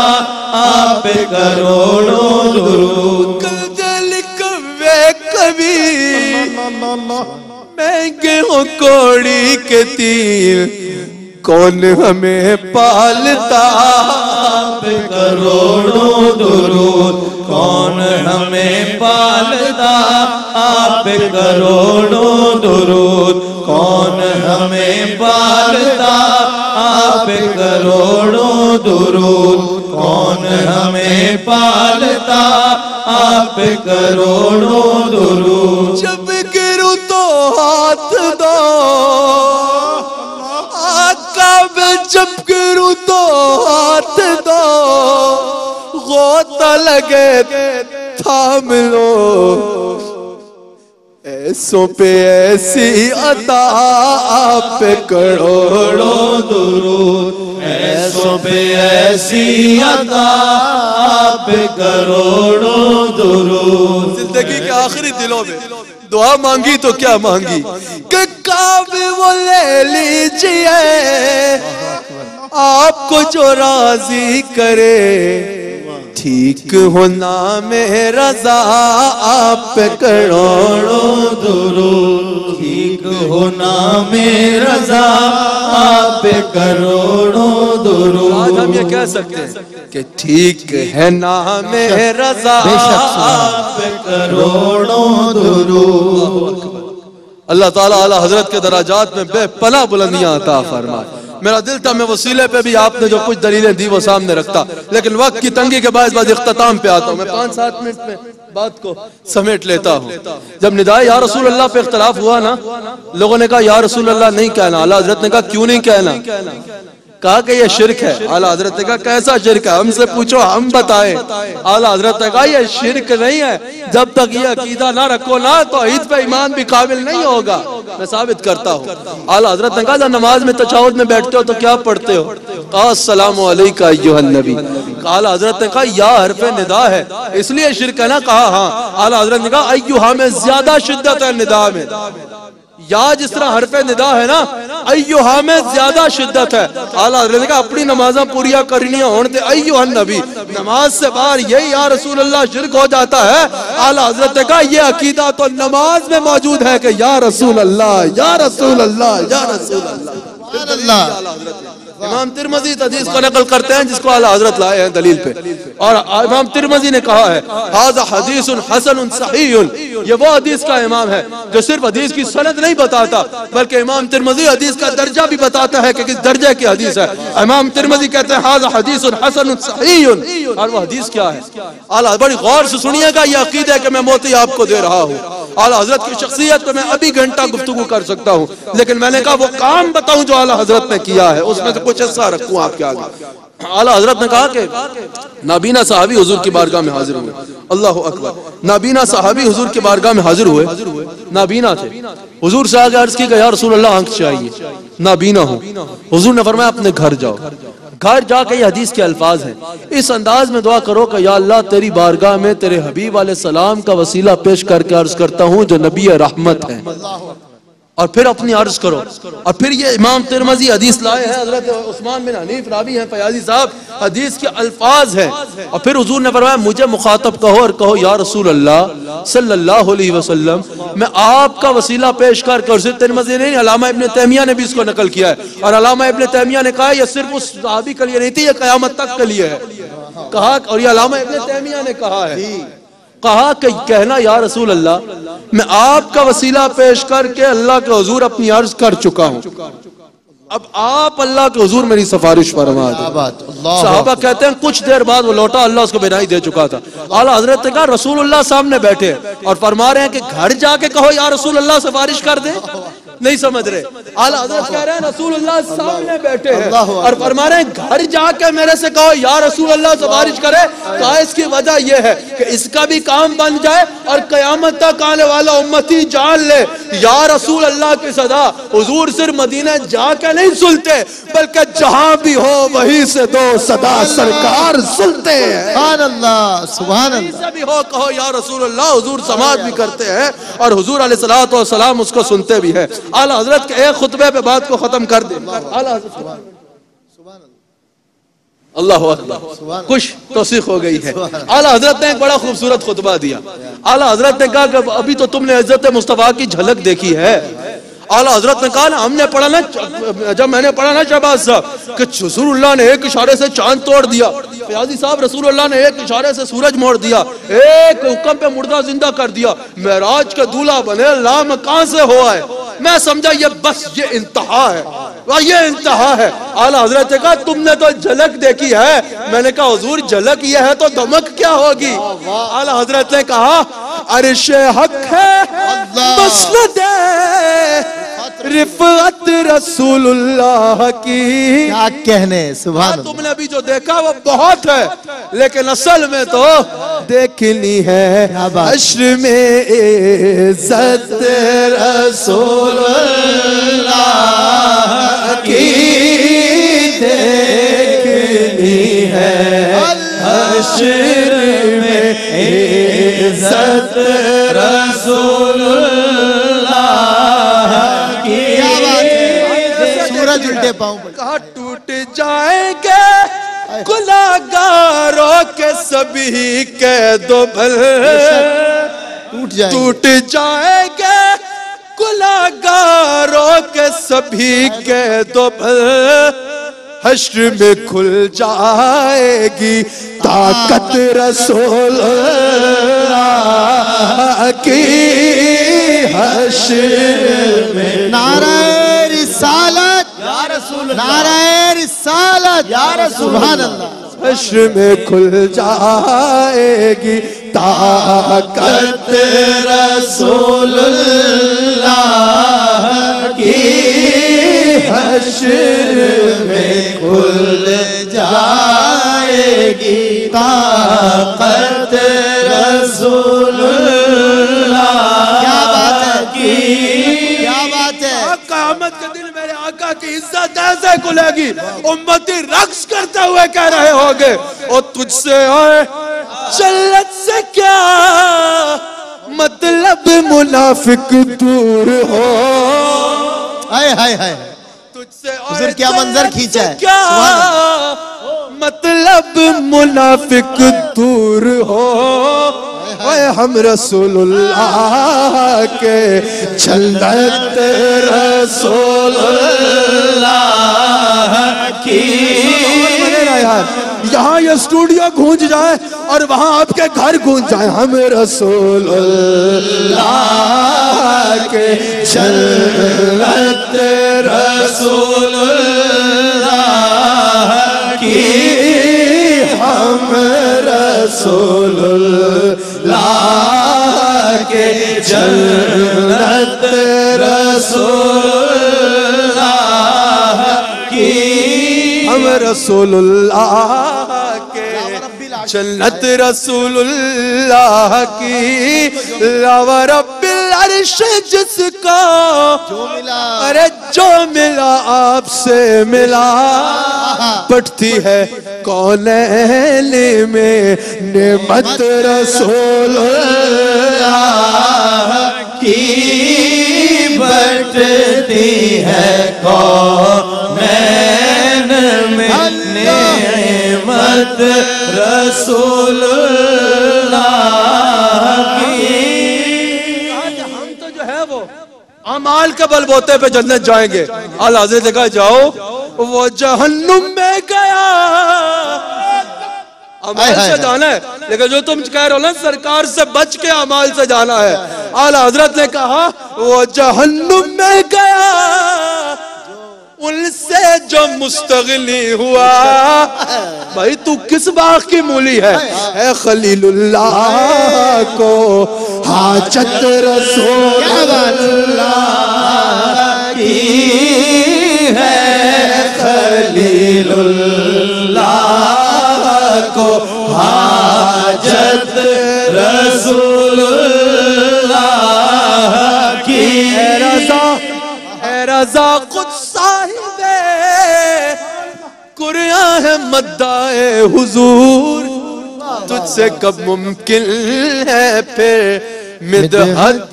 [SPEAKER 2] आप करोड़ों दुरूद।
[SPEAKER 1] दिल कवे। कभी महँगे हो कोड़ी के तीर। कौन हमें पालता?
[SPEAKER 2] आप करोड़ों दुरूद। कौन हमें पालता? आप करोड़ों दुरूद। कौन हमें पालता? आप करोड़ों दुरूद कौन हमें पालता? आप करोड़ों दुरूद।
[SPEAKER 1] जब गिरू तो हाथ दो। आका में जब गिरू तो हाथ दो। गोता लगे थाम लो। ऐसों पे ऐसी अता आप करोड़ों
[SPEAKER 2] करोड़ों दुरूद। ऐसों पे ऐसी अता आप करोड़ों दुरूद।
[SPEAKER 1] ज़िंदगी के आखिरी दिलों में दुआ मांगी तो क्या मांगी? कि काबे वो ले लीजिए, आपको जो राज़ी करे। ठीक होना में रजा आप करोड़ों
[SPEAKER 2] दुरूद ठीक होना में रजा आप करोड़ों
[SPEAKER 1] आज हम ये कह सकते हैं कि ठीक है नाम रजा
[SPEAKER 2] आप करोड़ों दुरूद
[SPEAKER 1] अल्लाह ताला आला हज़रत के दराजात में बेपला बुलंदियाँ अता फरमाए। मेरा दिल था, मैं वसीले पे भी आपने जो कुछ दलीलें दी वो सामने रखता। लेकिन वक्त की तंगी के बाद बाद इख्ताम पे आता हूँ। मैं पाँच, सात मिनट में बात को समेट लेता हूँ। जब निदाय या रसूल अल्लाह पे इख्तलाफ हुआ ना, लोगों ने कहा, या रसूल अल्लाह नहीं कहना। अल्लाह हज़रत ने कहा, क्यों नहीं कहना? कहा कि ये शिरक है। आला हज़रत कहा, कैसा शिरक है? हमसे पूछो, हम बताएँ। आला हज़रत ने कहा ये शिरक नहीं है। जब तक ये अकीदा ना रखो ना तो ईद पे ईमान भी काबिल नहीं होगा। मैं साबित करता हूँ। आला हज़रत ने कहा नमाज़ में तशाहुद में बैठते हो तो क्या पढ़ते हो? नबी। आला हज़रत ने कहा, या हरफ निदा है। इसलिए शिरक है ना? कहा हाँ। आला हज़रत ने कहा, अय्युहा में ज़्यादा शिद्दत है निदा में। या जिस तरह हरफ निदा है ना अयो में ज़्यादा शिद्दत है। आला हज़रत का अपनी नमाजा पूरिया करनी होने अयो नबी। नमाज़ से बाहर यही या रसूल अल्लाह शिरक हो जाता है। आला हज़रत का ये अकीदा तो नमाज़ में मौजूद है कि या रसूल अल्लाह या रसूल अल्लाह या रसूल अल्लाह इमाम तिरमजी हदीस को नकल करते हैं जिसको आला हज़रत लाए हैं दलील पे। और इमाम तिरमजी ने कहा है हाजा हदीस हसन सही ये वो हदीस का इमाम है जो सिर्फ़ हदीस की सनद नहीं बताता बल्कि इमाम तिरमजी हदीस का दर्जा भी बताता है कि किस दर्जे की हदीस है। इमाम तिरमजी कहते हैं हाजा हदीस हसन सही और वो हदीस क्या है? आला बड़ी गौर से सुनिएगा ये अकीद है कि मैं मोती आपको दे रहा हूँ। आला हज़रत की शख्सियत पे मैं अभी घंटा गुफ्तगू कर सकता हूँ। लेकिन मैंने कहा वो काम बताऊँ जो आला हज़रत ने किया है उसमें से कुछ हिस्सा रखूँ आपके आगे। आला हज़रत ने कहा कि नाबीना साहबी हुजूर की बारगाह में हाजिर हुए। अल्लाह अकबर। नाबीना साहबी हुजूर की बारगाह में हाजिर हुए। नाबीना थे। हुजूर से आगे अर्ज़ की गया रसूल अल्लाह आँख चाहिए। नाबीना हूँ। हुजूर ने फरमाया, अपने घर जाओ। घर जाके ये हदीस के अल्फाज हैं। इस अंदाज में दुआ करो कि, या अल्लाह, तेरी बारगाह में तेरे हबीब वाले सलाम का वसीला पेश करके अर्ज़ करता हूँ, जो नबी रहमत है। और फिर अपनी अर्ज़ करो। और फिर ये इमाम तिरमजी हदीस लाए हैं, हज़रत उस्मान बिन हनीफ रावी हैं, फयाजी साहब, हदीस के अल्फाज हैं। और फिर हुजूर ने फरमाया, मुझे मुखातब कहो और कहो, या रसूल अल्लाह सल्लल्लाहु अलैहि वसल्लम, मैं आपका वसीला पेश कर कर सिर्फ़ तिरमजी नहीं अलामा इब्ने तैमिया ने भी इसको नकल किया है। और अलामा इब्ने तैमिया ने कहा, यह सिर्फ़ उस सहाबी के लिए नहीं थी, यह कयामत तक के लिए है। कहा, और ये अलामा इब्ने तैमिया ने कहा है। कहा कि कहना, या रसूल अल्लाह मैं आपका वसीला पेश करके अल्लाह के हजूर अपनी अर्ज़ कर चुका हूँ। अब आप अल्लाह के हजूर मेरी सिफारिश फरमा साहबा कहते हैं कुछ देर बाद वो लौटा अल्लाह उसको बिनाई दे चुका था। आला हज़रत ने कहा रसूल अल्लाह सामने बैठे और फरमा रहे हैं कि घर जाके कहो या रसूल अल्लाह सिफारिश कर दे। नहीं समझ रहे। आला हज़रत कह रहे हैं रसूलुल्लाह सामने बैठे हैं और फरमा रहे हैं घर जाके मेरे से कहो या रसूलुल्लाह सिफारिश करे। कहा इसकी वजह यह है कि इसका भी काम बन जाए और कयामत तक आने वाला उम्मती जान ले। या रसूल अल्लाह की सदा हुजूर सिर्फ़ मदीना जाके नहीं सुनते बल्कि जहाँ भी हो वहीं से दो सदा सरकार सुनते हैं।
[SPEAKER 3] अल्लाह सुभान
[SPEAKER 1] से भी हो कहो या रसूल अल्लाह हुजूर समाज भी करते हैं और हुजूर वस्सलाम उसको सुनते भी है। आला हज़रत के एक खुतबे पे बात को खत्म कर दे। आला अल्लाह खुश तोसीख हो गई है। आला हज़रत ने एक बड़ा खूबसूरत खुतबा दिया। आला हज़रत ने कहा कि अभी तो तुमने इज़्ज़त मुस्तफ़ा की झलक देखी है। आला हज़रत ने कहा ना हमने पढ़ा ना जब मैंने पढ़ा ना शहबाज साहब कि रसूलुल्लाह ने एक इशारे से चाँद तोड़ दिया फयाजी साहब रसूलुल्लाह ने एक इशारे से सूरज मोड़ दिया एक हुक्म पे मुर्दा ज़िंदा कर दिया महराज का दूल्हा बने लाम कहाँ से हो आए? मैं समझा ये बस ये इंतहा है वाह, ये इंतहा है। आला हज़रत ने कहा तुमने तो झलक देखी है। मैंने कहा हुजूर झलक ये है तो धमक क्या होगी? आला हज़रत ने कहा अरश हक है। मसनद रिफत रसूलुल्लाह की।
[SPEAKER 3] क्या कहने सुभान
[SPEAKER 1] हाँ, तुमने अभी जो देखा वो बहुत है। लेकिन असल में तो देखनी है। अश्र में इज़्ज़त रसूल की देखनी है। अश्र में इज़्ज़त
[SPEAKER 3] सूरज उल्टे पर
[SPEAKER 1] कहा टूट जाएँगे गुलागारों के सभी के दो भल।
[SPEAKER 3] टूट जाए
[SPEAKER 1] टूट जाएँगे गुलागारों के सभी के दो भल। हश्र में खुल जाएगी ताकत रसूल। की हश्र।
[SPEAKER 3] नारायण रिसालत या रसूल सुभान अल्लाह
[SPEAKER 1] हश्र में खुल जाएगी ताकत रसूल की। हश्र में खुल
[SPEAKER 3] जाएगी ताकत रसूल क्या बात है? क्या बात है?
[SPEAKER 1] कामत के दिन आका की इज़्ज़त ऐसे खुलेगी। उम्मती रक्स करते हुए कह रहे होंगे और तुझसे आए जल्लत से क्या? मतलब मुनाफिक दूर हो।
[SPEAKER 3] हाय हाय हाय।
[SPEAKER 1] तुझसे
[SPEAKER 3] क्या मंजर खींचा है?
[SPEAKER 1] क्या? मतलब मुनाफिक दूर हो। हम रसूलुल्लाह के जन्नत रसूलुल्लाह की। यहाँ ये स्टूडियो गूंज जाए और वहाँ आपके घर गूंज जाए। हम रसूलुल्लाह के जन्नत रसूलुल्लाह रसूलुल्लाह के जन्नत रसूलुल्लाह की। हम रसूलुल्लाह के जन्नत रसूलुल्लाह की। लावा रब्बिल अर्श जिसका
[SPEAKER 3] जो मिला।
[SPEAKER 1] अरे जो मिला आपसे मिला। पटती है कौन में नेमत रसूल। की बटती है कौन में नेमत रसूल। अमाल के बलबोते पे जन्नत जाएँगे। अल हज़रत ने कहा जाओ। वो जहन्नुम में गया। अमाल से। जाना है। लेकिन जो तुम कह रहे हो ना सरकार से बच के अमाल से जाना है। आला हज़रत ने कहा वो जहन्नुम में गया। उनसे जो मुस्तगली हुआ। भाई तू किस बाग की मूली है? है खलीलुल्लाह को हाजत रसूल
[SPEAKER 2] की है। खलीलुल्लाह को हाजत रसूलुल्लाह की
[SPEAKER 1] ए रजा। ए रजा है मद्दाए हुजूर तुझसे कब मुमकिन है फिर? मिदहत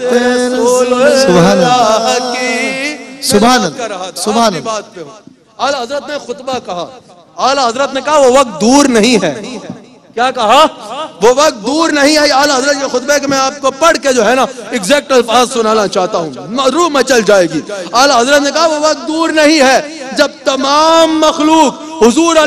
[SPEAKER 1] की। बात पे आला हज़रत ने खुतबा कहा। आला हज़रत ने कहा वो वक्त दूर नहीं है। क्या कहा? वो वक्त दूर नहीं है। आला हज़रत के खुतबे के मैं आपको पढ़ के जो है ना एग्जैक्ट अल्फाज सुनाना चाहता हूँ। रूह मचल जाएगी। आला हज़रत ने कहा वो वक्त दूर नहीं है। जब तमाम मखलूक, हुजूर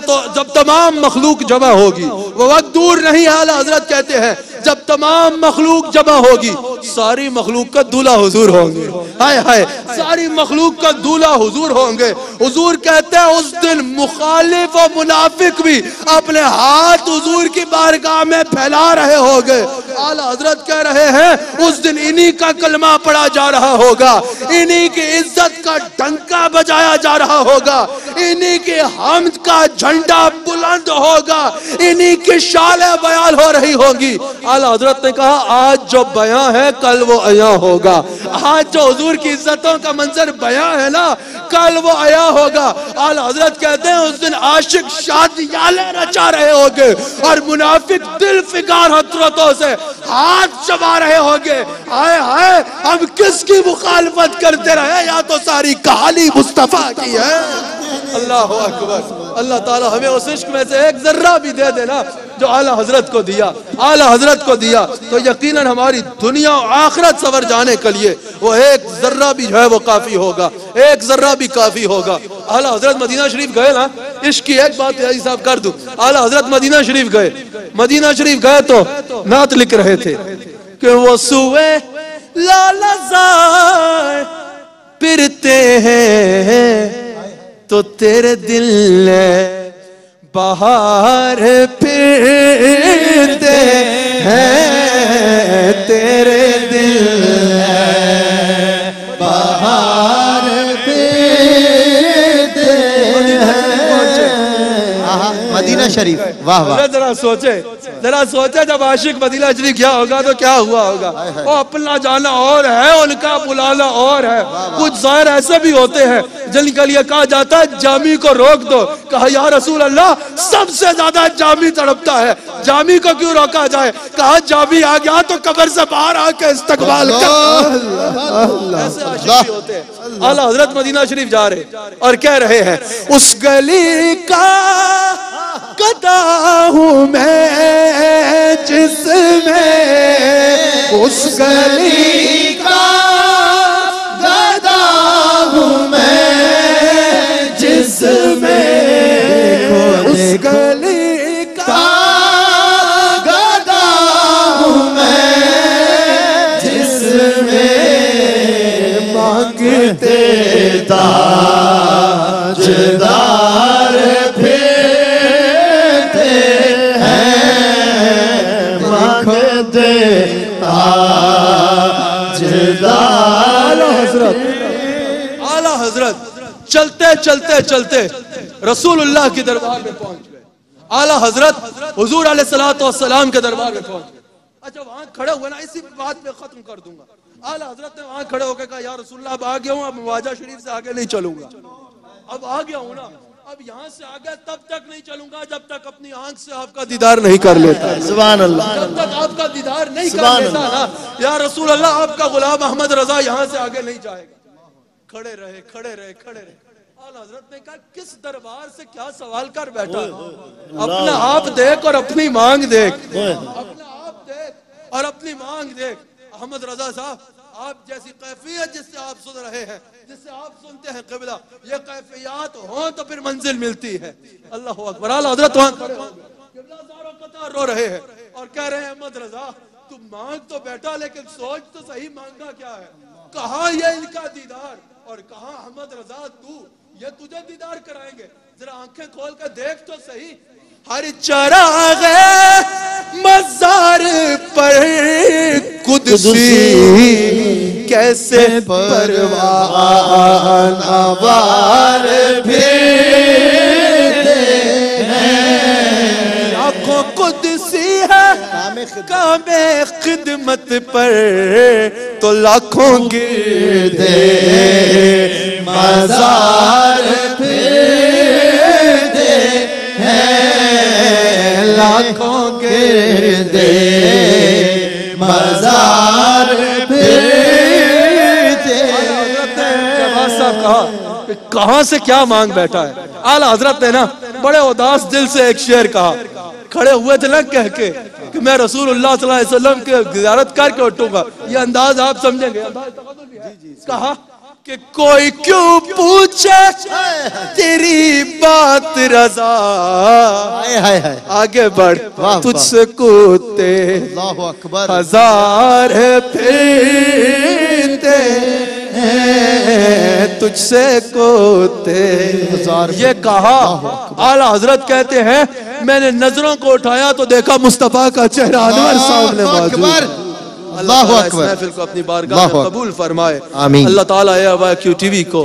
[SPEAKER 1] तो जब तमाम मखलूक जमा होगी, वो वक्त दूर नहीं आला हज़रत कहते हैं, जब तमाम मखलूक जमा होगी, सारी मखलूक का दूल्हा हुजूर होंगे। हाय हाय, सारी मखलूक का दूल्हा हुजूर होंगे। हुजूर कहते हैं, उस दिन मुखालिफ और मुनाफिक भी अपने हाथ हजूर की बारगाह में फैला रहे होंगे। आला हज़रत कह रहे हैं, उस दिन इन्हीं का कलमा पड़ा जा रहा होगा। इन्हीं की इज़्ज़त का डंका बजाया जा रहा होगा। इन्हीं के हमद का झंडा बुलंद होगा। इन्हीं की शाले बयान हो रही होगी। आला हज़रत ने कहा, आज जो बयां है, कल वो अया होगा। आज जो हजूर की इज्जतों का मंजर बयां है ना, कल वो अया होगा। आला हज़रत कहते हैं, उस दिन आशिक शादियाले रचा रहे होंगे और मुनाफिक दिल फिकार हतरतों से हाथ चबा रहे होंगे। हाय हाय हम किसकी मुखालफत करते रहे? या तो सारी कहानी मुस्तफ़ा की है। अल्लाह अकबर। अल्लाह ताला हमें उस इश्क में से एक जर्रा भी दे देना। जो आला हज़रत को दिया, आला हज़रत को दिया तो यकीनन हमारी दुनिया और आखिरत सवर जाने के लिए वो एक जर्रा भी जो है वो काफ़ी होगा, एक जर्रा भी काफ़ी होगा। आला हज़रत मदीना शरीफ गए ना? इश्क की एक बात साहब कर दूँ। आला हज़रत मदीना शरीफ गए। मदीना शरीफ गए तो नात लिख रहे थे कि वो सुए लालजार फिरते हैं तो तेरे दिल बाहर फिरते हैं तेरे दिल बाहर
[SPEAKER 2] बाहर हैं मदीना शरीफ। वाह वाह।
[SPEAKER 1] जरा सोचे। जरा सोचा जब आशिक मदीना शरीफ गया होगा तो क्या हुआ होगा? वो अपना जाना और है उनका बुलाना और है। कुछ ज़ाहिर ऐसे भी होते हैं जिनके लिए कहा जाता है जामी को रोक दो। कहा या रसूल अल्लाह सबसे ज़्यादा जामी तड़पता है। जामी को क्यों रोका जाए? कहा जामी आ गया तो कबर से बाहर आके इस्तकबाल आला हज़रत मदीना शरीफ जा रहे और कह रहे हैं उस गली का कदा हूँ मैं। जिसमें उस गली का
[SPEAKER 2] गदा हूँ मैं, जिसमें
[SPEAKER 1] उस गली का
[SPEAKER 2] गदा हूँ मैं, जिसमें मांगते ताजदार
[SPEAKER 1] चलते चलते चलते रसूलुल्लाह के दरबार में पहुँच गए। आला हज़रत हुजूर अलैहिस्सलाम के दरबार में पहुँच गए। अच्छा वहाँ खड़े हुए ना इसी बात पे खत्म कर दूँगा। आला हज़रत ने वहाँ खड़े होकर कहा या रसूलुल्लाह अब आ गया हूँ अब मवाजा शरीफ से आगे नहीं चलूँगा। अब आ गया हूँ ना अब यहाँ से आगे तब तक नहीं चलूँगा जब तक अपनी आँख से आपका दीदार नहीं कर लेता।
[SPEAKER 2] अल्लाह
[SPEAKER 1] जब तक आपका दीदार नहीं कर लेता ना या रसूल अल्लाह आपका गुलाम अहमद रजा यहाँ से आगे नहीं जाएगा। खड़े रहे खड़े रहे खड़े रहे। हज़रत ने कहा किस दरबार से क्या सवाल कर बैठा? अपना आप देख और अपनी मांग देख। अपना आप देख और अपनी मांग देख। अहमद रजा साहब आप जैसी कैफियत जिससे आप सुन रहे हैं जिससे आप सुनते हैं कबिला ये कैफियत हो तो फिर मंजिल मिलती है। अल्लाह अकबर। आला हज़रत वहाँ रो रहे हैं और कह रहे हैं अहमद रजा तू मांग तो बैठा लेकिन सोच तो सही मांगा क्या है? कहा यह इनका दीदार? और कहा अहमद रजा तू ये तुझे दीदार कराएँगे। जरा आँखें खोल कर देख तो सही। हर चराग मजार पर कुदसी कैसे परवान
[SPEAKER 2] अवार
[SPEAKER 1] आँखों कुदसी है कामे खिदमत पर तो लाखों गिरते
[SPEAKER 2] मजार फिरते हैं, लाखों गिरदे मजार
[SPEAKER 1] कहाँ से क्या मांग बैठा है? आला हज़रत है ना बड़े उदास दिल से एक शेर कहा खड़े हुए थे ना कह के कि मैं अलैहि वसल्लम के जियारत करके उठूँगा। ये अंदाज आप समझेंगे? कहा कि कोई क्यों पूछे तेरी बात रजा?
[SPEAKER 2] हाय हाय हाय।
[SPEAKER 1] आगे बढ़ तुझसे कूदते
[SPEAKER 2] अकबर।
[SPEAKER 1] हज़ार फिरते तुझसे कोते
[SPEAKER 2] हज़ार
[SPEAKER 1] ये कहा आला हज़रत कहते हैं मैंने नज़रों को उठाया तो देखा मुस्तफ़ा का चेहरा अनवर सामने
[SPEAKER 2] अल्लाह
[SPEAKER 1] मौजूद महफिल को अपनी बारगाह में कबूल फरमाए। अल्लाह ताला क्यू टीवी को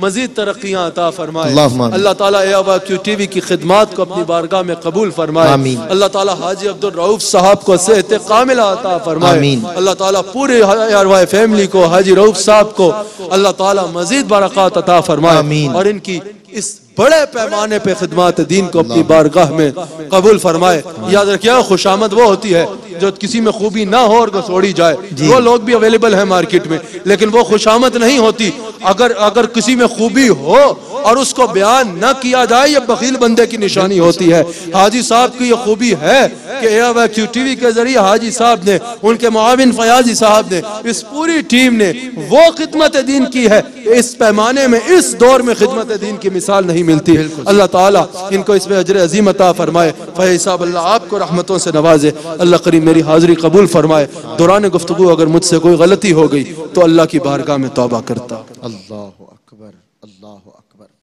[SPEAKER 1] मजीद अता फरमाए। अल्लाह ताला क्यू टीवी की खिदमत को अपनी बारगाह में कबूल फरमाए। अल्लाह ताला हाजी अब्दुल रऊफ साहब को सेहत कामिला अता फरमाए। अल्लाह ताला पूरे अरवाए फैमिली को हाजी रऊफ साहब को अल्लाह ताला मजीद बरकत अता फरमाए। और इनकी इस बड़े पैमाने पे खिदमत दीन को अपनी बारगाह में कबूल फरमाए। याद रखिए खुशामद वो होती है जो किसी में खूबी ना हो और घसोड़ी जाए। वो लोग भी अवेलेबल है मार्केट में लेकिन वो खुशामद नहीं होती। अगर अगर किसी में खूबी हो और उसको बयान न किया जाए ये बकील बंदे की निशानी होती है। हाजी साहब की ये खूबी है कि टीवी के ज़रिए हाजी साहब ने उनके मुआविन फयाजी साहब ने इस पूरी टीम ने वो खिदमत दीन की है इस पैमाने में इस दौर में खिदमत दीन की मिसाल नहीं मिलती। अल्लाह ताला इनको इसमें अजर अजीम अता फरमाए। फैज साहब अल्लाह आपको रहमतों से नवाजे। अल्लाह करीम मेरी हाजिरी कबूल फरमाए। दौरान गुफ्तु अगर मुझसे कोई गलती हो गई तो अल्लाह की बारगाह में तौबा करता।
[SPEAKER 2] अल्लाह